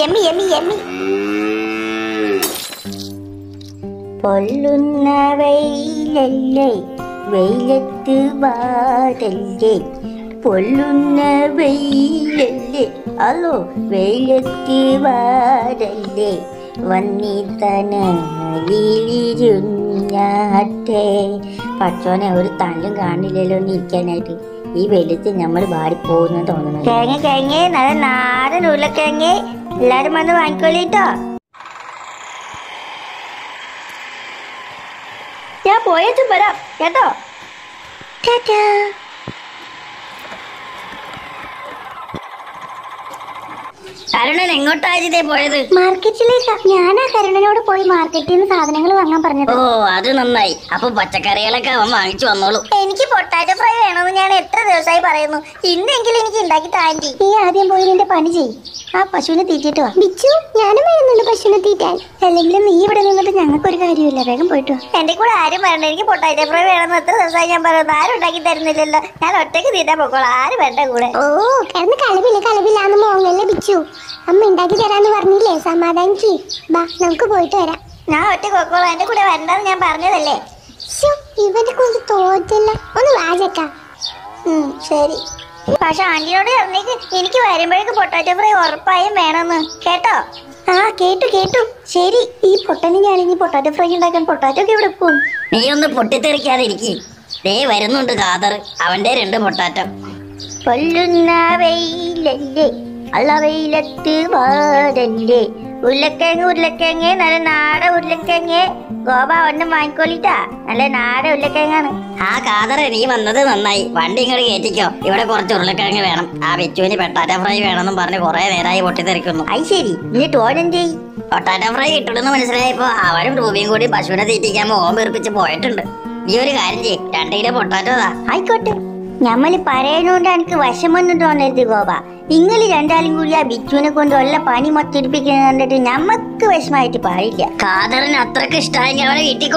Yummy yummy yummy പൊള്ളുന്ന വെയിലല്ലേ വെയിലത്ത് വാടല്ലേ. പൊള്ളുന്ന വെയിലല്ലേ അല്ലോ വെയിലത്ത് വാടല്ലേ. വന്നിത്തനലിരുന്നാട്ടെ പച്ചോനെ ഒരു തല്ലും കാണില്ലല്ലോ ഒന്ന് ഇരിക്കാനായിട്ട്. ഈ വെയിലത്ത് നമ്മൾ വാടി പോകുന്നു തോന്നുന്നു തേങ്ങ കേങ്ങേ നല്ല നാടൻ ഉരുളക്കിഴങ്ങ. എല്ലാരും വന്ന് വാങ്ങിക്കോളിട്ടോ. ഞാൻ പോയേച്ചും വരാം. കേട്ടോ? അരുണൻ എങ്ങോട്ടാ പോയത്? മാർക്കറ്റിലേക്കാ. ഞാനാ കരുണനോട് പോയി മാർക്കറ്റിൽ നിന്ന് സാധനങ്ങൾ വാങ്ങാൻ പറഞ്ഞത്. ഓ അത് നന്നായി. അപ്പൊ പച്ചക്കറികളൊക്കെ അവൻ വാങ്ങിച്ചു വന്നോളൂ. എനിക്ക് പൊട്ടാറ്റോ ഫ്രൈ വേണമെന്ന് ഞാൻ എത്ര ദിവസമായി പറയുന്നു. ഇന്നെങ്കിലും എനിക്ക് ഉണ്ടാക്കി താണ്ടി നീ ആദ്യം പോയി നിന്റെ പണി ചെയ് ആ പശുവിനെ തീറ്റിട്ട് വാ. ബിച്ചു ഞാനും വരുന്നുണ്ട് പശുവിനെ തീറ്റാൻ. അല്ലെങ്കിലും നീ ഇവിടെ നിന്നിട്ട് ഞങ്ങൾക്ക് ഒരു കാര്യമില്ല. വേഗം പോയിട്ട് വാ. എന്റെ കൂടെ ആരും വരണ്ട. എനിക്ക് പൊട്ടാറ്റോ ഫ്രൈ വേണമെന്ന് എത്ര ദിവസമായി ഞാൻ പറയുന്നു. ആരും ഉണ്ടാക്കി തരുന്നില്ലല്ലോ. ഞാൻ ഒറ്റയ്ക്ക് തീറ്റാൻ പോക്കോളാം. ആരും വേണ്ട കൂടെ. ഓ കിടന്ന് കളവില്ല കളവില്ലാന്ന് മോങ്ങല്ലേ ബിച്ചു. അമ്മ ഉണ്ടാക്കി തരാന്ന് പറഞ്ഞില്ലേ? സമാധാനിക്ക്. ബാ നമുക്ക് പോയിട്ട് വരാം. ഞാൻ ഒറ്റ കൊക്കോള എന്റെ കൂടെ വരണ്ടെന്ന് ഞാൻ പറഞ്ഞതല്ലേ? ഇവന്റെ കൊണ്ട് തോറ്റില്ല. ഒന്ന് വാചക്ക ശരി. പക്ഷെ ആന്റിനോട് പറഞ്ഞേക്ക് എനിക്ക് വരുമ്പോഴേക്ക് പൊട്ടാറ്റോ ഫ്രൈ ഉറപ്പായും വേണമെന്ന്. കേട്ടോ? ആ കേട്ടു കേട്ടു. ശരി ഈ പൊട്ടന് ഞാൻ ഇനി പൊട്ടാറ്റോ ഫ്രൈ ഉണ്ടാക്കാൻ പൊട്ടാറ്റോ ഒക്കെ ഇവിടെ പോകും നീ ഒന്ന് പൊട്ടിത്തെറിക്കാതെ ഇരിക്കി ദേ വരുന്നുണ്ട് കാതർ അവന്റെ രണ്ട് പൊട്ടാറ്റം. കൊല്ലുന്ന വെയിലല്ലേ? അള്ള വെയിലത്ത് വാടല്ലേ ഉരുളക്കിഴങ്ങ് ഉരുളക്കിഴങ്ങ് നല്ല നാടൻ ഉരുളക്കിഴങ്ങ്. ഗോപ ഒന്നും വാങ്ങിക്കോളിട്ടാ. നല്ല നാടൻ ഉരുളക്കിഴങ്ങാണ്. ആ കാതറ നീ വന്നത് നന്നായി. വണ്ടി ഇങ്ങോട്ട് കയറ്റിക്കോ ഇവിടെ കുറച്ച് ഉരുളക്കിഴങ്ങ് വേണം. ആ വെച്ചുവിന് പെട്ടാറ്റ ഫ്രൈ വേണമെന്നും പറഞ്ഞ് കുറെ നേരമായി പൊട്ടിത്തെറിക്കുന്നു. അത് ശരി. എന്നിട്ട് ഓനം ചെയ് പൊട്ടാറ്റ ഫ്രൈ കിട്ടുമെന്ന് മനസ്സിലായപ്പോ അവനും രൂപയും കൂടി പശുവിനെ തീറ്റിക്കാൻ ഓം വീർപ്പിച്ച് പോയിട്ടുണ്ട്. നീ ഒരു കാര്യം ചെയ്യ്. രണ്ട് കിലോ പൊട്ടാറ്റോ ആയിക്കോട്ടെ. ഞമ്മൾ പറയുന്നോണ്ട് എനിക്ക് വശമൊന്നും തോന്നരുത് ഗോപ. നിങ്ങൾ രണ്ടാലും കൂടി ആ ബിജുവിനെ കൊണ്ട് വല്ല പണി മൊത്തിരിപ്പിക്കുന്നത് കണ്ടിട്ട് ഞമ്മക്ക് വിഷമായിട്ട് പാടില്ല. കാതറിന് അത്രയ്ക്ക് ഇഷ്ടമായി അവളെ വീട്ടിൽ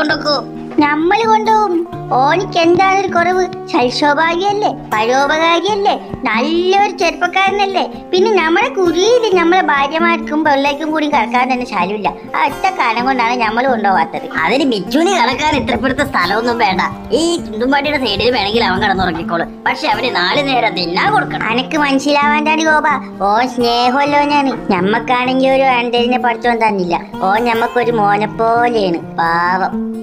നമ്മൾ കൊണ്ടുപോകും. ഓനിക്ക് എന്താണ് ഒരു കുറവ്? ശൈശോഭാഗ്യല്ലേ പരോപകാരിയല്ലേ? നല്ലൊരു ചെറുപ്പക്കാരനല്ലേ? പിന്നെ നമ്മളെ കുരിയിൽ നമ്മളെ ഭാര്യമാർക്കും പിള്ളേക്കും കൂടി കറക്കാൻ തന്നെ ശാലുമില്ല. ഒറ്റ കാലം കൊണ്ടാണ് നമ്മൾ കൊണ്ടുപോകാത്തത്. അതിന് ബിച്ചുവിനെ കറക്കാൻ ഇത്രപ്പെടുത്ത സ്ഥലമൊന്നും വേണ്ട. ഈ ചുണ്ടുംപാട്ടിയുടെ സൈഡിൽ വേണമെങ്കിൽ അവൻ കിടന്നുറങ്ങിക്കോളും പക്ഷെ അവന് നാല് നേരം തിന്നാൻ കൊടുക്കണം. അനക്ക് മനസ്സിലാവാണ്ടാണ് ഗോപ. ഓ സ്നേഹമല്ലോ ഞാൻ ഞമ്മക്കാണെങ്കിൽ ഒരു വേണ്ടതിനെ പഠിച്ചോൻ തന്നില്ല. ഓ ഞമ്മക്കൊരു മോനെ പോലെയാണ്. പാവം.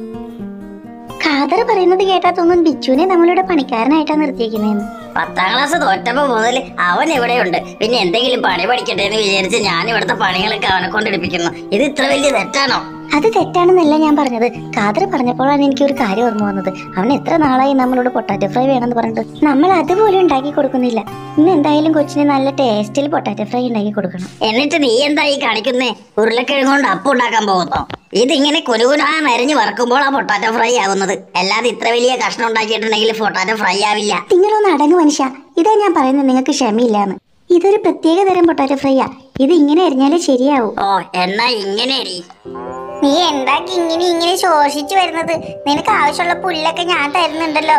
ഖാദർ പറയുന്നത് കേട്ടാ തോന്നും ബിച്ചുവിനെ നമ്മളിവിടെ പണിക്കാരനായിട്ടാ നിർത്തിയിരിക്കുന്നതെന്ന്. പത്താം ക്ലാസ് തോറ്റപ്പോ മുതൽ അവൻ ഇവിടെയുണ്ട്. പിന്നെ എന്തെങ്കിലും പണി പഠിക്കട്ടെ എന്ന് വിചാരിച്ച് ഞാൻ ഇവിടുത്തെ പണികളൊക്കെ അവനെ കൊണ്ടെടുപ്പിക്കുന്നു ഇത് ഇത്ര വലിയ തെറ്റാണോ? അത് തെറ്റാണെന്നല്ല ഞാൻ പറഞ്ഞത്. കാതർ പറഞ്ഞപ്പോഴാണ് എനിക്ക് ഒരു കാര്യം ഓർമ്മ വന്നത്. അവൻ എത്ര നാളായി നമ്മളോട് പൊട്ടാറ്റോ ഫ്രൈ വേണമെന്ന് പറഞ്ഞിട്ട്. നമ്മൾ അതുപോലും ഉണ്ടാക്കി കൊടുക്കുന്നില്ല. ഇന്ന് എന്തായാലും കൊച്ചിന് നല്ല ടേസ്റ്റിൽ പൊട്ടാറ്റോ ഫ്രൈ ഉണ്ടാക്കി കൊടുക്കണം. എന്നിട്ട് നീ എന്താ ഈ കാണിക്കുന്നേ? ഉരുളക്കിഴങ്ങ് കൊണ്ട് അപ്പം ഉണ്ടാക്കാൻ പോകുന്നോ? ഇതിങ്ങനെ കുനുകുനാ മരഞ്ഞ് വറക്കുമ്പോൾ ആ പൊട്ടാറ്റോ ഫ്രൈ ആവുന്നത്. അല്ലാതെ ഇത്ര വലിയ കഷ്ണം ഉണ്ടാക്കിയിട്ടുണ്ടെങ്കിൽ പൊട്ടാറ്റോ ഫ്രൈ ആവില്ല. നിങ്ങളൊന്ന് അടങ്ങ് മനുഷ്യ. ഇതാ ഞാൻ പറയുന്നത് നിങ്ങൾക്ക് ക്ഷമയില്ലാന്ന്. ഇതൊരു പ്രത്യേക തരം പൊട്ടാറ്റോ ഫ്രൈയാ ഇത് ഇങ്ങനെ അരിഞ്ഞാലേ ശരിയാവൂ. ഓ എന്നാ ഇങ്ങനെ എരി നീ എന്താക്കി ഇങ്ങനെ ഇങ്ങനെ ശോഷിച്ചു വരുന്നത്? നിനക്ക് ആവശ്യമുള്ള പുല്ലൊക്കെ ഞാൻ തരുന്നുണ്ടല്ലോ.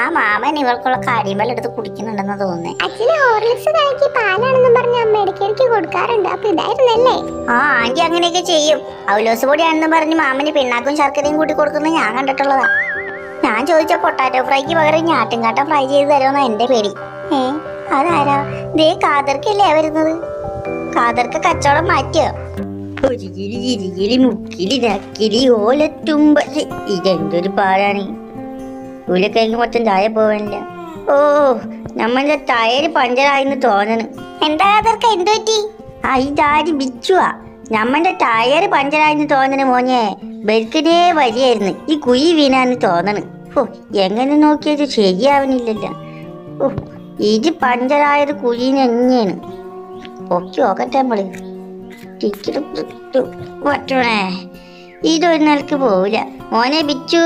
ആ മാമൻ ഇവർക്കുള്ള കാടിമ്പൽ എടുത്ത് കുടിക്കുന്നുണ്ടെന്ന് തോന്നുന്നു. അച്ഛന് ഹോർലിക്സ് കലക്കി പാലാണെന്ന് പറഞ്ഞ് അമ്മ ഇടയ്ക്കിടയ്ക്ക് കൊടുക്കാറുണ്ട്. അപ്പൊ ഇതായിരുന്നല്ലേ? ആ ആന്റി അങ്ങനെയൊക്കെ ചെയ്യും. ഔലോസ് പൊടിയാണെന്ന് പറഞ്ഞ് മാമന് പിണ്ണാക്കും ശർക്കരയും കൂട്ടി കൊടുക്കുന്നത് ഞാൻ കണ്ടിട്ടുള്ളതാ. ഞാൻ ചോദിച്ച പൊട്ടാറ്റോ ഫ്രൈക്ക് പകരം ഞാട്ടുംകാട്ട ഫ്രൈ ചെയ്ത് തരുമെന്ന എന്റെ പേടി. ഏ അതാരാ? ദേ കാതർക്കല്ലേ വരുന്നത്? കാതർക്ക് കച്ചവടം മാറ്റിയോ? ഒരു കിളി കിരി മുക്കിരി നക്കിരി ഓലത്തുമ്പൽ ഇതെന്തൊരു പാടാണ്. ഉലക്കഴിഞ്ഞ് മൊത്തം താഴെ പോവാനില്ല ഓ നമ്മളുടെ തയര് പഞ്ചറായിന്ന് തോന്നണ്. എന്താ അതൊക്കെ എന്ത് പറ്റി? ആ ഇതാര് ബിച്ചുവാ. നമ്മന്റെ ടയർ പഞ്ചറായിന്ന് തോന്നണ് മോനെ. ബെൽക്കിനേ വരിയായിരുന്നു ഈ കുഴി വീണാന്ന് തോന്നണ്. ഓ എങ്ങനെ നോക്കിയത് ശരിയാവണില്ലല്ലോ. ഓ ഇത് പഞ്ചറായത് കുഴി തന്നെയാണ് ഓക്കെ നോക്കട്ടെ നമ്മൾ. പറ്റണേ ഇതൊരു നിലയ്ക്ക് പോവില്ല. മോനെ ബിച്ചു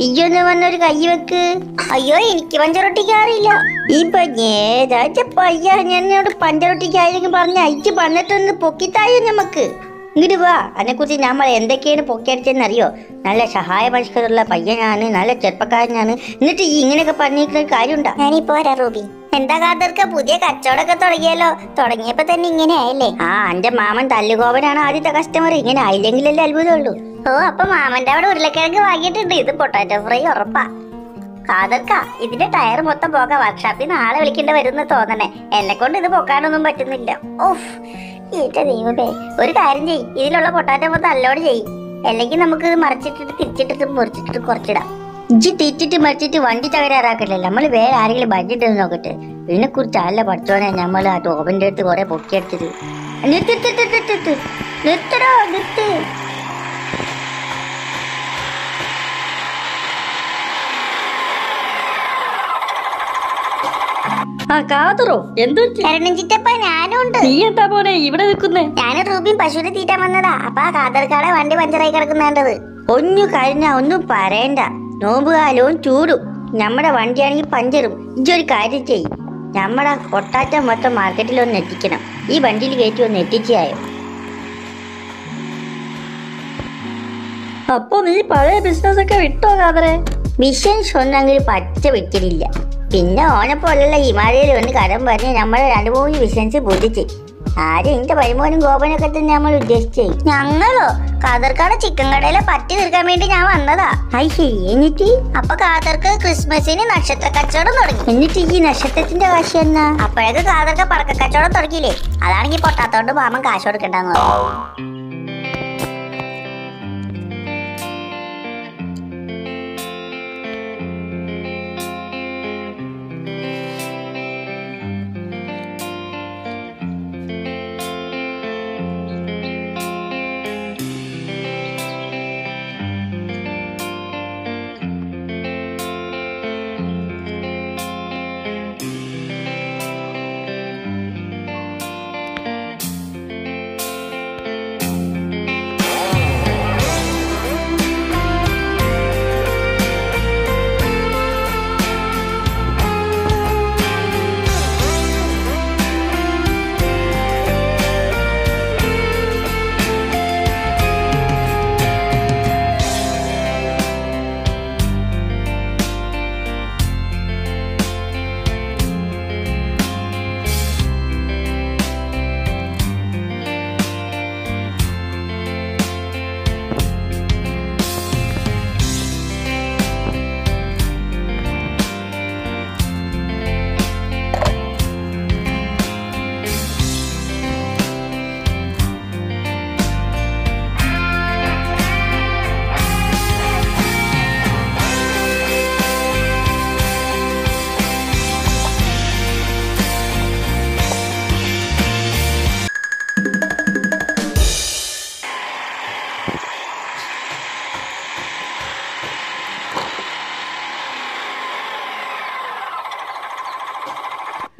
ഇയ്യൊന്ന് വന്നൊരു കൈ വെക്ക്. അയ്യോ എനിക്ക് പഞ്ചറൊട്ടിക്കാറില്ല. ഈ ഏതാച്ച പയ്യ എന്നോട് പഞ്ചറൊട്ടിക്കായിരിക്കും പറഞ്ഞ അയച്ച് വന്നിട്ടൊന്ന് പൊക്കിത്തായോ നമുക്ക് ഇങ്ങോട്ട് വാ. അതിനെ കുറിച്ച് നമ്മൾ എന്തൊക്കെയാണ് പൊക്കിയടിച്ചതെന്ന് അറിയോ? നല്ല സഹായ പരിഷ്കരമുള്ള പയ്യനാണ്. നല്ല ചെറുപ്പക്കാരനാണ്. എന്നിട്ട് ഈ ഇങ്ങനെയൊക്കെ പറഞ്ഞിരിക്കുന്ന കാര്യമുണ്ടോ? ഞാനിപ്പോ വരാം റൂബി. എന്താ കാത്തർക്ക് പുതിയ കച്ചവടമൊക്കെ തുടങ്ങിയല്ലോ. തുടങ്ങിയപ്പോ തന്നെ ഇങ്ങനെ ആയല്ലേ? ആ എന്റെ മാമൻ തല്ലുകോപനാണ് ആദ്യത്തെ കസ്റ്റമർ ഇങ്ങനെ ആയില്ലെങ്കിലല്ലേ അത്ഭുതമുള്ളൂ. ഓ അപ്പൊ മാമന്റെ അവിടെ ഉരുളക്കിഴങ്ങ് വാങ്ങിയിട്ടുണ്ട്. ഇത് പൊട്ടാറ്റോ ഫ്രൈ ഉറപ്പാ. കാതർക്ക ഇതിന്റെ ടയർ മൊത്തം പോകാൻ വർക്ക്ഷോപ്പിൽ നാളെ വിളിക്കേണ്ടി വരുന്ന തോന്നണേ. എന്നെ കൊണ്ട് ഇത് പൊക്കാനൊന്നും പറ്റുന്നില്ല. ഓഫ് എന്റെ ഒരു കാര്യം ചെയ്യ്. ഇതിലുള്ള പൊട്ടാറ്റോ മൊത്തം അല്ലോട് ചെയ്യ്. അല്ലെങ്കിൽ നമുക്ക് മറിച്ചിട്ടിട്ട് തിരിച്ചിട്ടിട്ട് മുറിച്ചിട്ടിട്ട് കുറച്ചിടാം. ഇജ്ജി തീറ്റിട്ട് മറിച്ചിട്ട് വണ്ടി തകരാറാക്കല്ലേ നമ്മൾ വേറെ ആരെങ്കിലും ബഡ്ജറ്റ് നോക്കട്ടെ. ഇതിനെ കുറിച്ച് അല്ല പഠിച്ചോനെ? നമ്മൾ ആ ടോപ്പിന്റെ അടുത്ത് കുറെ നിർത്തി, നിർത്തി. നിർത്തടോ നിർത്ത്. ആ കാതറോ? എന്തു കരണം ചിറ്റപ്പ ഞാനും ഉണ്ട് നീ എന്താ പോനെ ഇവിടെ നിൽക്കുന്നേ? ഞാൻ റൂബിയും പശുവിനെ തീറ്റാൻ വന്നതാ. അപ്പൊ ആ കാതർക്കാടെ വണ്ടി പഞ്ചറായി കിടക്കുന്നേണ്ടത് ഒന്നു കഴിഞ്ഞ ഒന്നും പറയണ്ട. നോമ്പുകാലവും ചൂടും. നമ്മുടെ വണ്ടിയാണെങ്കിൽ പഞ്ചറും. ഇഞ്ചൊരു കാര്യം ചെയ്യും. നമ്മുടെ കൊട്ടാറ്റ മൊത്തം മാർക്കറ്റിൽ ഒന്ന് എത്തിക്കണം. ഈ വണ്ടിയിൽ കയറ്റി ഒന്ന് എത്തിച്ചായോ അപ്പൊ നീ പഴയ ബിസിനസ് ഒക്കെ വിട്ടോ കാതറേ? മിഷൻ ഒന്നെങ്കിൽ പച്ച വിറ്റിടില്ല പിന്നെ ഓനെ പോലുള്ള ഹിമാലയയിൽ വന്ന് കടം പറഞ്ഞ് നമ്മളെ രണ്ടു മൂന്ന് ബിസിനസ് പൊതിച്ച് ആരും എന്റെ പരിമോനും ഗോപനൊക്കെ തന്നെ നമ്മൾ ഉദ്ദേശിച്ചേ. ഞങ്ങളോ? കാതർക്കാട് ചിക്കൻ കടയിലെ പറ്റി തീർക്കാൻ വേണ്ടി ഞാൻ വന്നതാ. ഐ എന്നിട്ട്? അപ്പൊ കാതർക്ക് ക്രിസ്മസിന് നക്ഷത്ര കച്ചവടം തുടങ്ങി. എന്നിട്ട് ഈ നക്ഷത്രത്തിന്റെ കാശ് എന്നാ? അപ്പോഴേക്ക് കാതർക്ക് പടക്ക കച്ചവടം തുടങ്ങിയില്ലേ? അതാണെങ്കിൽ പൊട്ടാത്തോണ്ട് മാമൻ കാശ് കൊടുക്കണ്ടെന്ന് പറഞ്ഞു.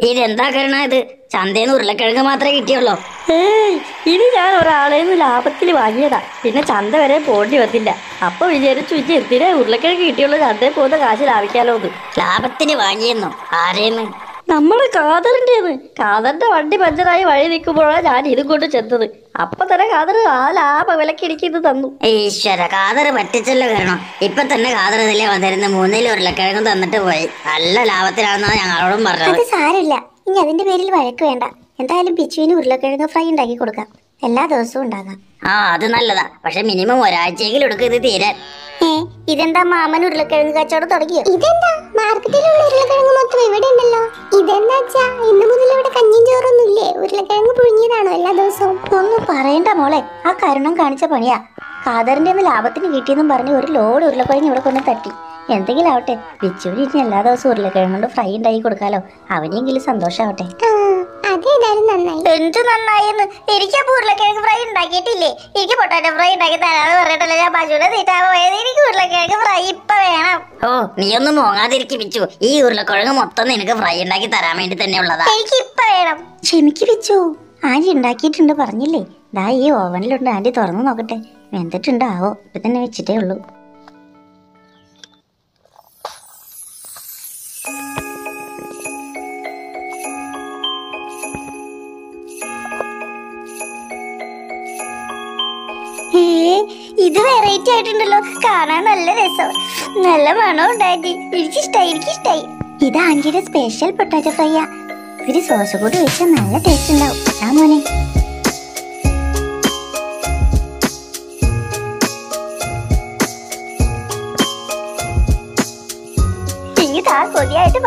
ഇതെന്താ കരണ ഇത്? ചന്തേന്ന് ഉരുളക്കിഴങ്ങ് മാത്രമേ കിട്ടിയുള്ളൂ? ഏയ് ഇത് ഞാൻ ഒരാളേന്ന് ലാഭത്തിൽ വാങ്ങിയതാ. പിന്നെ ചന്ത വരെ പോണ്ടി വന്നില്ല. അപ്പൊ വിചാരിച്ചു ഇജ്ജ് എന്തിനാ ഉരുളക്കിഴങ്ങ് കിട്ടിയുള്ള ചന്തയിൽ പോകുന്ന കാശ് ലാഭിക്കാലോ എന്ന് ലാഭത്തിന് വാങ്ങിയെന്നോ? ആരേന്ന്? നമ്മൾ കാതറിന്റെ കാതറിന്റെ വണ്ടി പഞ്ചറായി വഴി നിൽക്കുമ്പോഴാണ് ഞാൻ ഇതും കൊണ്ട് ചെന്നത്. അപ്പൊ തന്നെ കാതർ ആ ലാഭ വിലക്ക് എനിക്ക് ഇത് തന്നു. ഈശ്വര കാതർ പറ്റിച്ചല്ലോ കാരണം ഇപ്പൊ തന്നെ കാതർ ഇതിലെ വന്നിരുന്ന മൂന്നിൽ ഉരുളക്കിഴങ്ങ് തന്നിട്ട് പോയി. നല്ല ലാഭത്തിലാണെന്നാണ് ഞങ്ങളോടും പറഞ്ഞത്. അത് സാരമില്ല. ഇനി അതിന്റെ പേരിൽ വഴക്ക് വേണ്ട. എന്തായാലും പിച്ചുവിന് ഉരുളക്കിഴങ്ങ് ഫ്രൈ ഉണ്ടാക്കി കൊടുക്കാം. എല്ലാ ദിവസവും ഉണ്ടാകാം. ആ അത് നല്ലതാ. പക്ഷെ മിനിമം ഒരാഴ്ചയെങ്കിലും എടുക്കും ഇത് തീരാൻ. ഇതെന്താ മാമൻ ഉരുളക്കിഴങ്ങ് കച്ചവടം തുടങ്ങിയോ? ഇതെന്താ? മാർക്കറ്റിലുള്ള ഉരുളക്കിഴങ്ങ് മൊത്തം ഇവിടെ ഉണ്ടല്ലോ ഇതെന്താ വെച്ചാ ഇന്നു മുതൽ ഇവിടെ കഞ്ഞിയും ചോറൊന്നും ഇല്ലേ? ഉരുളക്കിഴങ്ങ് പുഴുങ്ങിയതാണോ എല്ലാ ദിവസവും? ഒന്നും പറയണ്ട മോളെ. ആ കരുണം കാണിച്ച പണിയാ. കാതറിന്റെ ഒന്ന് ലാഭത്തിന് കിട്ടിയെന്നും പറഞ്ഞ് ഒരു ലോഡ് ഉരുളക്കിഴങ്ങ് ഇവിടെ കൊണ്ട് തട്ടി. എന്തെങ്കിലും ആവട്ടെ പിച്ചുവിന് ഇനി എല്ലാ ദിവസവും ഉരുളക്കിഴങ്ങ് കൊണ്ട് ഫ്രൈ ഉണ്ടാക്കി കൊടുക്കാലോ. അവനെങ്കിലും സന്തോഷാവട്ടെ. എന്ത് നന്നായെന്ന്? എനിക്ക് അപ്പൊ ഉരുളക്കിഴങ്ങ് ഫ്രൈ ഉണ്ടാക്കിയിട്ടില്ലേ? എനിക്ക് പൊട്ടാറ്റോ ഫ്രൈ ഉണ്ടാക്കി തരാന്ന് പറഞ്ഞിട്ടല്ലേ ഞാൻ പശുവിനെ തീറ്റാൻ പോയത്. എനിക്ക് ഉരുളക്കിഴങ്ങ് ഫ്രൈ ഇപ്പൊ വേണം. ഓ നീ ഒന്നും മോങ്ങാതിരിക്കും പിച്ചു ഈ ഉരുളക്കിഴങ്ങ് മൊത്തം നിനക്ക് ഫ്രൈ ഉണ്ടാക്കി തരാൻ വേണ്ടി തന്നെ ഉള്ളതാ. എനിക്ക് ഇപ്പൊ വേണം. ക്ഷമിക്ക് വെച്ചു ആന്റി ഉണ്ടാക്കിയിട്ടുണ്ട് പറഞ്ഞില്ലേ? ദാ ഈ ഓവനിലുണ്ട് ആന്റി തുറന്നു നോക്കട്ടെ. വെന്തിട്ടുണ്ടാവോ? ഇപ്പൊ തന്നെ വെച്ചിട്ടേ ഉള്ളൂ. ഇത് വെറൈറ്റി ആയിട്ടുണ്ടല്ലോ. കാണാൻ നല്ല രസം. നല്ല മണം ഉണ്ടായിട്ട് എനിക്കിഷ്ടായി എനിക്കിഷ്ടായി. ഇത് ആന്റിയുടെ സ്പെഷ്യൽ പൊട്ടാറ്റോ ഫ്രൈയാ ഒരു സോസ് കൂടി വെച്ചാൽ നല്ല ടേസ്റ്റ് ഉണ്ടാവും. ആ മോനെ. കൊതിയായിട്ട്